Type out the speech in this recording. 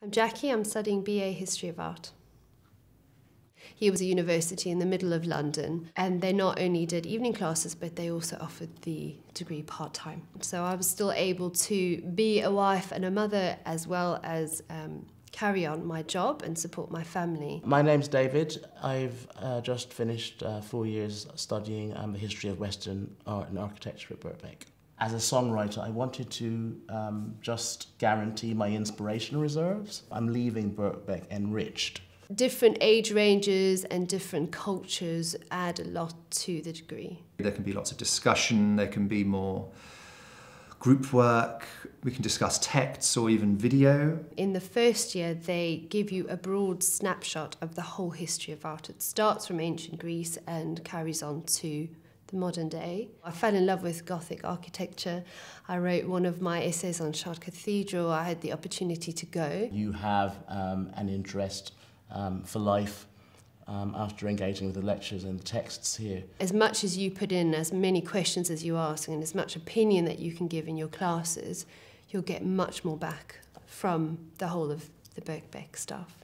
I'm Jackie, I'm studying BA History of Art. Here was a university in the middle of London, and they not only did evening classes, but they also offered the degree part time. So I was still able to be a wife and a mother as well as um, carry on my job and support my family. My name's David. I've uh, just finished uh, four years studying um, the history of Western art and architecture at Birkbeck as a songwriter, I wanted to um, just guarantee my inspiration reserves. I'm leaving Birkbeck enriched. Different age ranges and different cultures add a lot to the degree. There can be lots of discussion, there can be more group work, we can discuss texts or even video. In the first year, they give you a broad snapshot of the whole history of art. It starts from ancient Greece and carries on to the modern day. I fell in love with Gothic architecture. I wrote one of my essays on Chartres Cathedral. I had the opportunity to go. You have um, an interest um, for life um, after engaging with the lectures and the texts here. As much as you put in, as many questions as you ask, and as much opinion that you can give in your classes, you'll get much more back from the whole of the Birkbeck stuff.